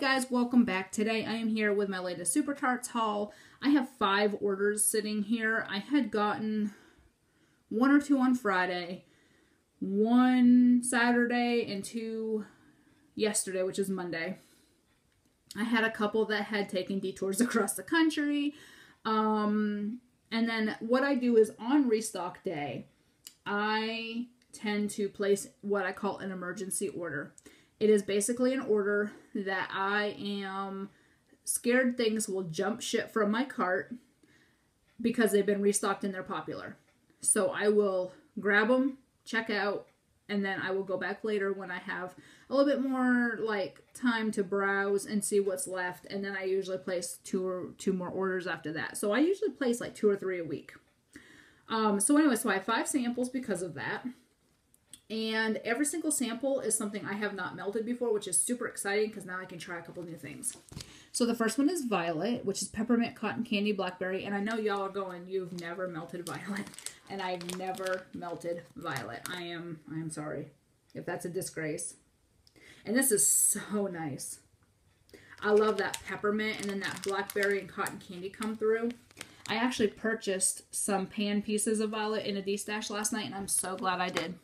Guys, welcome back. Today I am here with my latest Super Tarts haul. I have five orders sitting here. I had gotten one or two on Friday, one Saturday, and two yesterday, which is Monday. I had a couple that had taken detours across the country. Um, and then what I do is on restock day, I tend to place what I call an emergency order. It is basically an order that I am scared things will jump ship from my cart because they've been restocked and they're popular. So I will grab them, check out, and then I will go back later when I have a little bit more like time to browse and see what's left and then I usually place two or two more orders after that. So I usually place like two or three a week. Um, so anyway, so I have five samples because of that. And every single sample is something I have not melted before, which is super exciting because now I can try a couple new things. So the first one is Violet, which is peppermint, cotton candy, blackberry. And I know y'all are going, you've never melted Violet. And I've never melted Violet. I am, I am sorry if that's a disgrace. And this is so nice. I love that peppermint and then that blackberry and cotton candy come through. I actually purchased some pan pieces of Violet in a D-stash last night and I'm so glad I did.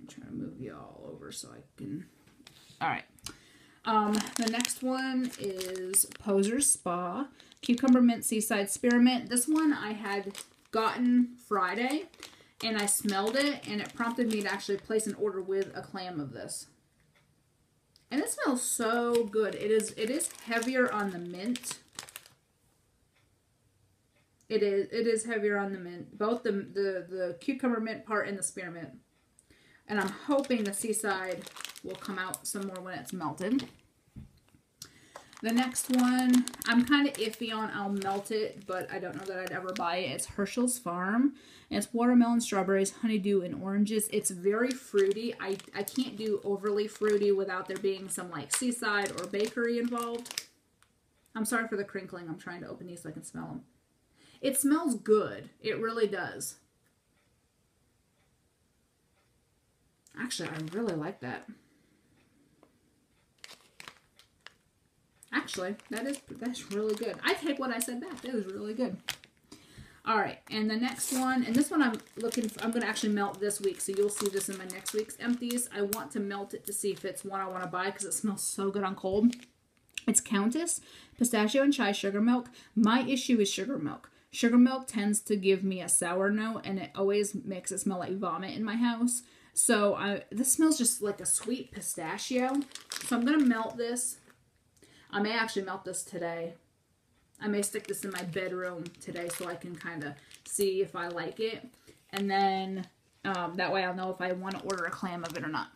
I'm trying to move y'all over so I can. All right. Um, the next one is Poser Spa Cucumber Mint Seaside Spearmint. This one I had gotten Friday and I smelled it and it prompted me to actually place an order with a clam of this. And it smells so good. It is it is heavier on the mint. It is it is heavier on the mint. Both the the, the cucumber mint part and the spearmint. And I'm hoping the seaside will come out some more when it's melted. The next one, I'm kind of iffy on. I'll melt it, but I don't know that I'd ever buy it. It's Herschel's Farm. It's watermelon, strawberries, honeydew, and oranges. It's very fruity. I, I can't do overly fruity without there being some like seaside or bakery involved. I'm sorry for the crinkling. I'm trying to open these so I can smell them. It smells good. It really does. Actually, I really like that. Actually, that is that's really good. I take what I said back. That is really good. All right, and the next one, and this one I'm looking, for, I'm going to actually melt this week, so you'll see this in my next week's empties. I want to melt it to see if it's one I want to buy because it smells so good on cold. It's Countess, pistachio and chai sugar milk. My issue is sugar milk. Sugar milk tends to give me a sour note, and it always makes it smell like vomit in my house. So I, this smells just like a sweet pistachio. So I'm going to melt this. I may actually melt this today. I may stick this in my bedroom today so I can kind of see if I like it. And then um, that way I'll know if I want to order a clam of it or not.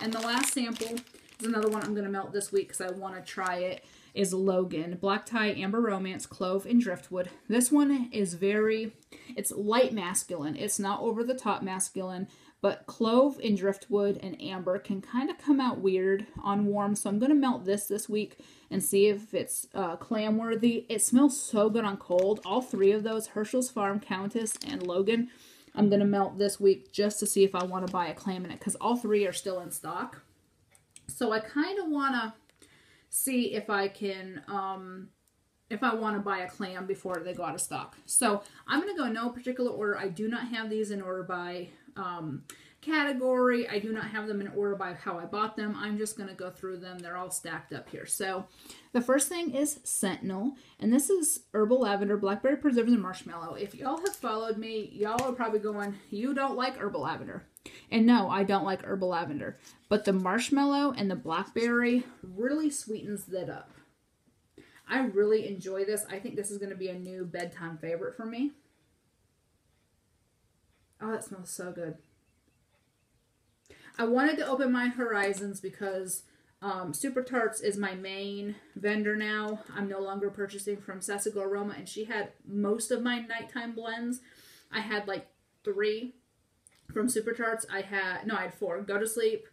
And the last sample is another one I'm going to melt this week because I want to try it is Logan. Black Tie, Amber Romance, Clove, and Driftwood. This one is very, it's light masculine. It's not over the top masculine, but clove and driftwood and amber can kind of come out weird on warm. So I'm going to melt this this week and see if it's uh, clam worthy. It smells so good on cold. All three of those, Herschel's Farm, Countess, and Logan, I'm going to melt this week just to see if I want to buy a clam in it because all three are still in stock. So I kind of want to see if I can... Um, if I want to buy a clam before they go out of stock. So I'm going to go no particular order. I do not have these in order by um, category. I do not have them in order by how I bought them. I'm just going to go through them. They're all stacked up here. So the first thing is Sentinel, and this is herbal lavender, blackberry preserves, and marshmallow. If y'all have followed me, y'all are probably going, you don't like herbal lavender. And no, I don't like herbal lavender. But the marshmallow and the blackberry really sweetens that up. I really enjoy this. I think this is going to be a new bedtime favorite for me. Oh, that smells so good. I wanted to open my horizons because um, Super Tarts is my main vendor now. I'm no longer purchasing from Sassico Aroma, and she had most of my nighttime blends. I had like three from Super Tarts. I had, no, I had four. Go to Sleep,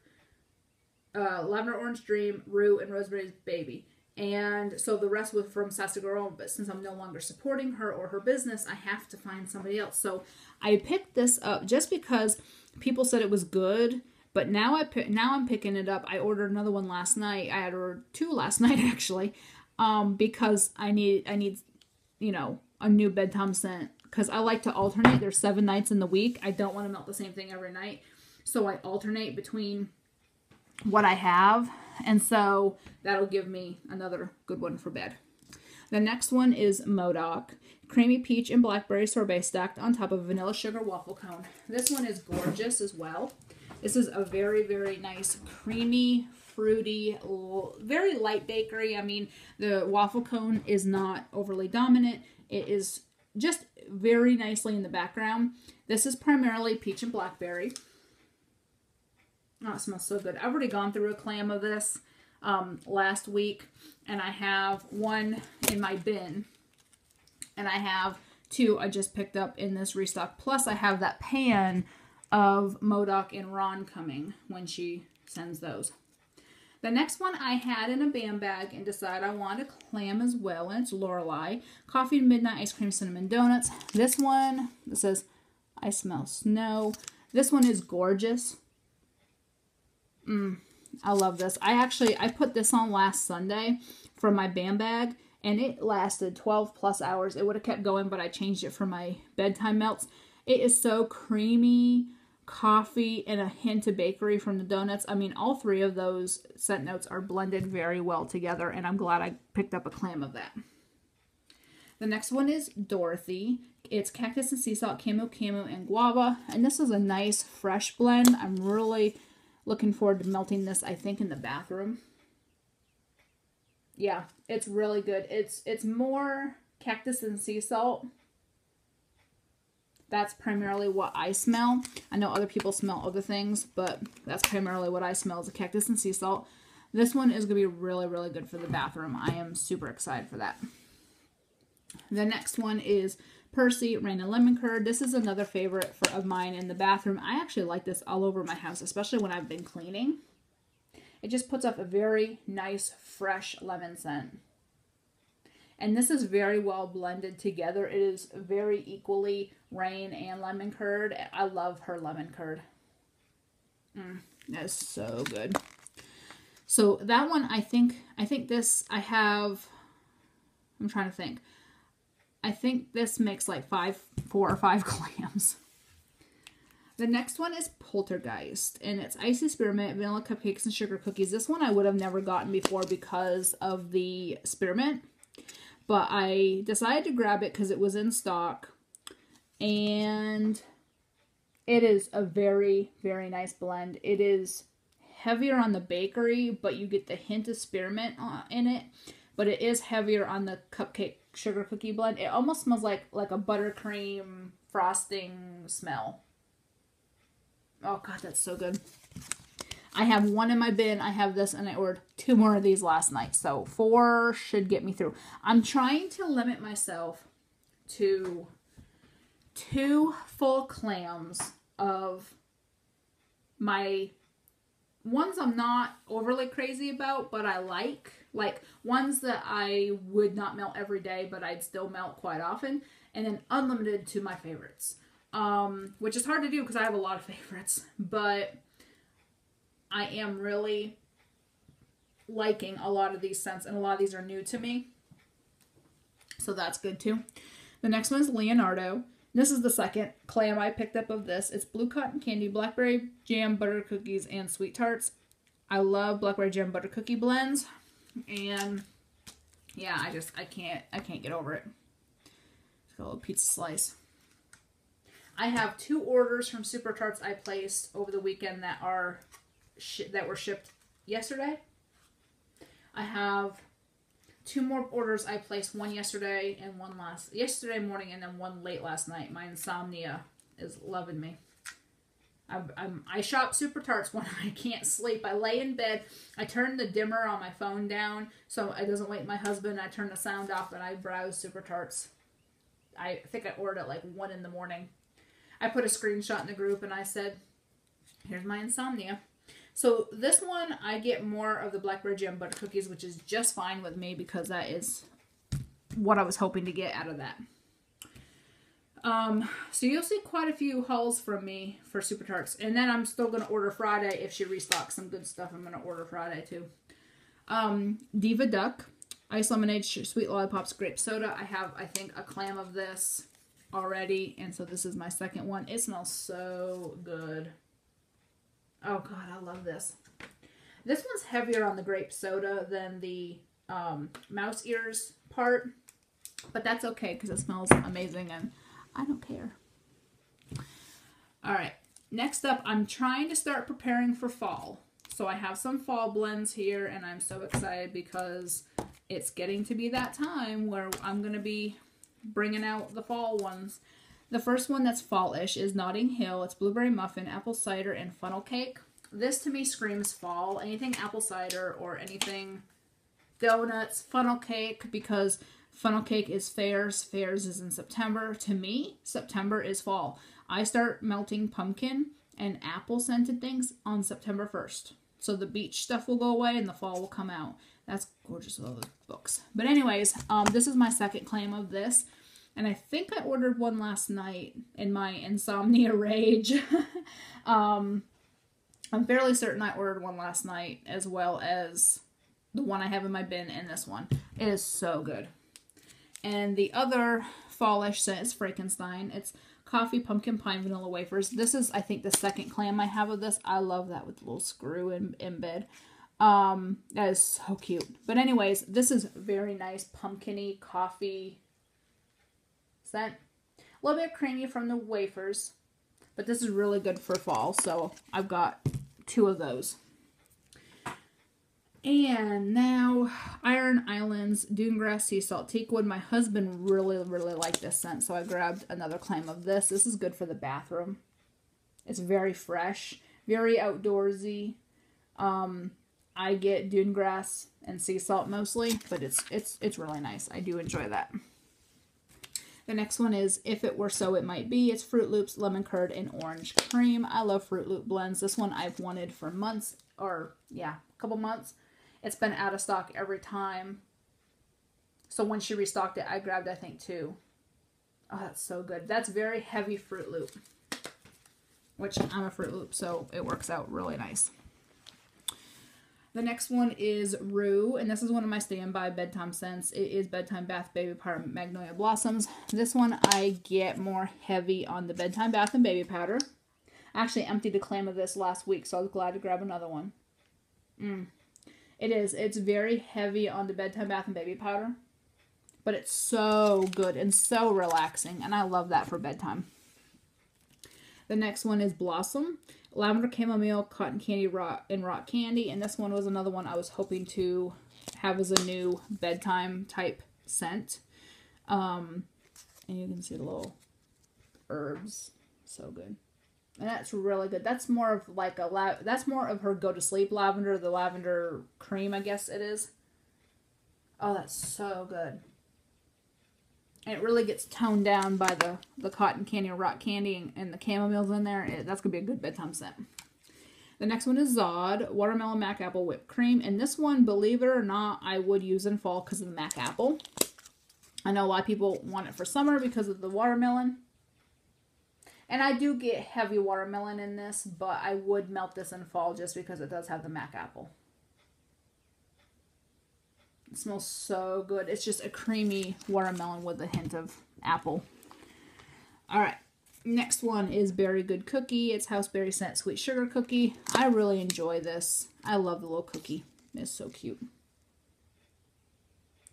uh, Lavender Orange Dream, Rue, and Rosemary's Baby. And so the rest was from Sassico Aroma, but since I'm no longer supporting her or her business, I have to find somebody else. So I picked this up just because people said it was good But now I now I'm picking it up. I ordered another one last night. I ordered two last night actually, um, because I need I need, you know, a new bedtime scent because I like to alternate. There's seven nights in the week. I don't want to melt the same thing every night, so I alternate between what I have, and so that'll give me another good one for bed. The next one is Modoc. Creamy peach and blackberry sorbet stacked on top of vanilla sugar waffle cone. This one is gorgeous as well. This is a very, very nice, creamy, fruity, very light bakery. I mean, the waffle cone is not overly dominant. It is just very nicely in the background. This is primarily peach and blackberry. Oh, it smells so good. I've already gone through a clam of this um, last week, and I have one in my bin, and I have two I just picked up in this restock. Plus, I have that pan of Modoc and Ron coming when she sends those. The next one I had in a BAM bag and decided I wanted a clam as well, and it's Lorelei. Coffee Midnight Ice Cream Cinnamon Donuts. This one, it says, I smell snow. This one is gorgeous. Mmm, I love this. I actually, I put this on last Sunday from my BAM bag, and it lasted 12 plus hours. It would have kept going, but I changed it for my bedtime melts. It is so creamy, coffee, and a hint of bakery from the donuts. I mean, all three of those scent notes are blended very well together, and I'm glad I picked up a clam of that. The next one is Dorothy. It's cactus and sea salt, camo, camo, and guava. And this is a nice fresh blend. I'm really looking forward to melting this, I think, in the bathroom. Yeah, it's really good. It's it's more cactus and sea salt. That's primarily what I smell. I know other people smell other things, but that's primarily what I smell is a cactus and sea salt. This one is going to be really, really good for the bathroom. I am super excited for that. The next one is Percy Rain and Lemon Curd. This is another favorite for, of mine in the bathroom. I actually like this all over my house, especially when I've been cleaning. It just puts off a very nice, fresh lemon scent. And this is very well blended together. It is very equally rain and lemon curd. I love her lemon curd. Mm, that is so good. So that one, I think, I think this, I have, I'm trying to think. I think this makes like five, four or five clams. The next one is Poltergeist, and it's icy spearmint, vanilla cupcakes, and sugar cookies. This one I would have never gotten before because of the spearmint, but I decided to grab it because it was in stock, and it is a very, very nice blend. It is heavier on the bakery, but you get the hint of spearmint uh, in it, but it is heavier on the cupcake sugar cookie blend. It almost smells like like a buttercream frosting smell. Oh god, that's so good. I have one in my bin. I have this, and I ordered two more of these last night. So four should get me through. I'm trying to limit myself to two full clams of my ones I'm not overly crazy about, but I like. Like ones that I would not melt every day, but I'd still melt quite often. And then unlimited to my favorites. Um, which is hard to do because I have a lot of favorites. But I am really liking a lot of these scents, and a lot of these are new to me. So that's good too. The next one is Leonardo. This is the second clam I picked up of this. It's blue cotton candy, blackberry jam, butter cookies, and sweet tarts. I love blackberry jam butter cookie blends. And yeah, I just, I can't, I can't get over it. Got a little pizza slice. I have two orders from Super Tarts I placed over the weekend that are that were shipped yesterday. I have two more orders I placed, one yesterday and one last yesterday morning, and then one late last night. My insomnia is loving me. I, I'm, I shop Super Tarts when I can't sleep. I lay in bed. I turn the dimmer on my phone down so it doesn't wake my husband. I turn the sound off and I browse Super Tarts. I think I ordered at like 1 in the morning. I put a screenshot in the group and I said, here's my insomnia. So this one, I get more of the blackberry jam butter cookies, which is just fine with me because that is what I was hoping to get out of that. Um, so you'll see quite a few hauls from me for Super Tarts. And then I'm still going to order Friday. If she restocks some good stuff, I'm going to order Friday too. Um, Diva Duck, Ice Lemonade, Sweet Lollipops, Grape Soda. I have, I think, a clam of this already. And so this is my second one. It smells so good. Oh, God, I love this. This one's heavier on the grape soda than the um, mouse ears part. But that's okay because it smells amazing and I don't care. All right, next up, I'm trying to start preparing for fall. So I have some fall blends here and I'm so excited because it's getting to be that time where I'm going to be bringing out the fall ones. The first one that's fallish is Notting Hill. It's blueberry muffin, apple cider, and funnel cake. This to me screams fall. Anything apple cider or anything donuts, funnel cake, because funnel cake is fairs. Fairs is in September. To me, September is fall. I start melting pumpkin and apple scented things on September 1st. So the beach stuff will go away and the fall will come out. That's gorgeous with all those books. But anyways, um, this is my second claim of this. And I think I ordered one last night in my insomnia rage. um, I'm fairly certain I ordered one last night as well as the one I have in my bin and this one. It is so good. And the other fallish scent is Frankenstein. It's coffee, pumpkin pine, vanilla wafers. This is, I think, the second clam I have of this. I love that with the little screw in, in bed. Um, that is so cute. But anyways, this is very nice pumpkiny coffee scent. A little bit creamy from the wafers. But this is really good for fall. So I've got two of those. And now, Iron Islands, Dune Grass Sea Salt, Teakwood. My husband really, really liked this scent, so I grabbed another claim of this. This is good for the bathroom. It's very fresh, very outdoorsy. Um, I get dune grass and Sea Salt mostly, but it's it's it's really nice. I do enjoy that. The next one is If It Were So It Might Be. It's Fruit Loops, lemon curd, and orange cream. I love Fruit Loop blends. This one I've wanted for months, or yeah, a couple months. It's been out of stock every time. So when she restocked it, I grabbed, I think, two. Oh, that's so good. That's very heavy Fruit Loop, which I'm a Fruit Loop, so it works out really nice. The next one is Rue, and this is one of my standby bedtime scents. It is Bedtime Bath Baby Powder Magnolia Blossoms. This one I get more heavy on the Bedtime Bath and Baby Powder. I actually emptied a clam of this last week, so I was glad to grab another one. Mmm. It is. It's very heavy on the bedtime bath and baby powder. But it's so good and so relaxing. And I love that for bedtime. The next one is Blossom. Lavender chamomile, cotton candy, rock, and rock candy. And this one was another one I was hoping to have as a new bedtime type scent. Um, and you can see the little herbs. So good. And that's really good. That's more of like a la- that's more of her go to sleep lavender, the lavender cream, I guess it is. Oh, that's so good. It really gets toned down by the the cotton candy or rock candy and, and the chamomiles in there. It, that's gonna be a good bedtime scent. The next one is Zod watermelon mac apple whipped cream, and this one, believe it or not, I would use in fall because of the mac apple. I know a lot of people want it for summer because of the watermelon. And I do get heavy watermelon in this, but I would melt this in fall just because it does have the mac apple. It smells so good. It's just a creamy watermelon with a hint of apple. All right. Next one is Berry Good Cookie. It's House Berry Scent Sweet Sugar Cookie. I really enjoy this. I love the little cookie. It's so cute.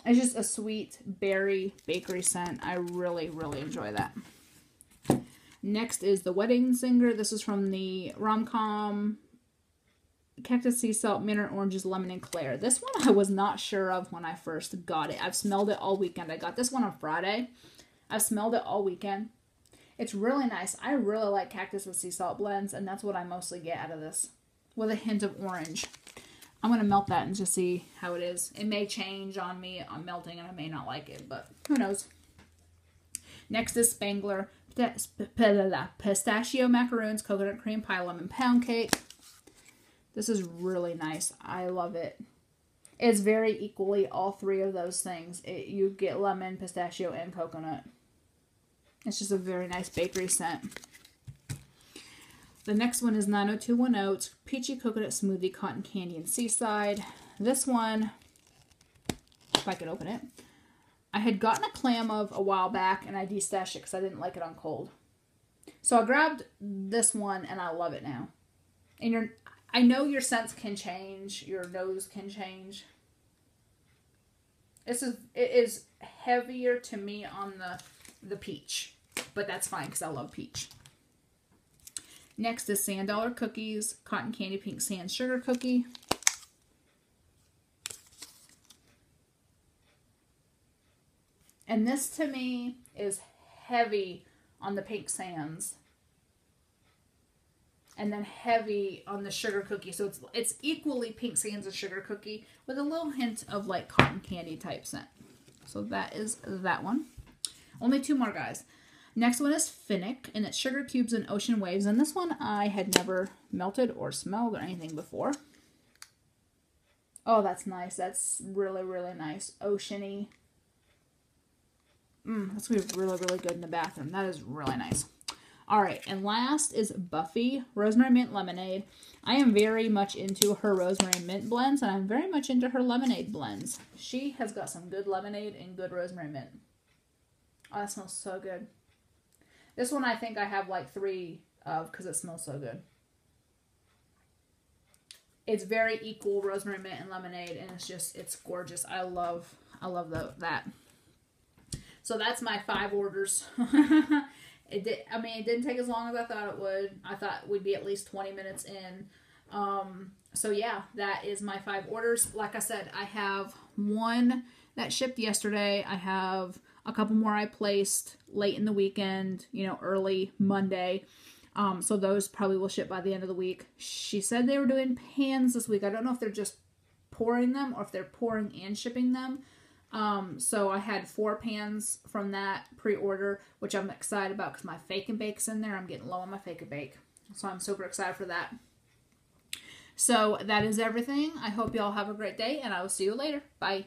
It's just a sweet berry bakery scent. I really, really enjoy that. Next is The Wedding Singer. This is from the rom-com Cactus Sea Salt, Mandarin Oranges, Lemon, and Claire. This one I was not sure of when I first got it. I've smelled it all weekend. I got this one on Friday. I've smelled it all weekend. It's really nice. I really like Cactus with Sea Salt blends, and that's what I mostly get out of this, with a hint of orange. I'm going to melt that and just see how it is. It may change on me on melting, and I may not like it, but who knows. Next is Spangler pistachio macaroons, coconut cream pie, lemon pound cake. This is really nice. I love it. It's very equally all three of those things. It, you get lemon, pistachio, and coconut. It's just a very nice bakery scent. The next one is 90210. It's Peachy Coconut Smoothie Cotton Candy and Seaside. This one, if I could open it, I had gotten a clam of a while back and I destashed it because I didn't like it on cold. So I grabbed this one and I love it now. And your, I know your scents can change, your nose can change. This is it is heavier to me on the the peach, but that's fine because I love peach. Next is Sand Dollar Cookies, Cotton Candy Pink Sand Sugar Cookie. And this to me is heavy on the pink sands. And then heavy on the sugar cookie. So it's it's equally pink sands and sugar cookie with a little hint of like cotton candy type scent. So that is that one. Only two more guys. Next one is Finnick, and it's Sugar Cubes and Ocean Waves. And this one I had never melted or smelled or anything before. Oh, that's nice. That's really, really nice. Oceany. Mmm, that's going to be really, really good in the bathroom. That is really nice. All right, and last is Buffy Rosemary Mint Lemonade. I am very much into her rosemary mint blends, and I'm very much into her lemonade blends. She has got some good lemonade and good rosemary mint. Oh, that smells so good. This one I think I have like three of because it smells so good. It's very equal rosemary mint and lemonade, and it's just it's gorgeous. I love I love the, that. So that's my five orders. it did. I mean, it didn't take as long as I thought it would. I thought we'd be at least twenty minutes in. Um, so yeah, that is my five orders. Like I said, I have one that shipped yesterday. I have a couple more I placed late in the weekend, you know, early Monday. Um, so those probably will ship by the end of the week. She said they were doing pans this week. I don't know if they're just pouring them or if they're pouring and shipping them. Um, so I had four pans from that pre-order, which I'm excited about because my fake and bake's in there. I'm getting low on my fake and bake. So I'm super excited for that. So that is everything. I hope y'all have a great day and I will see you later. Bye.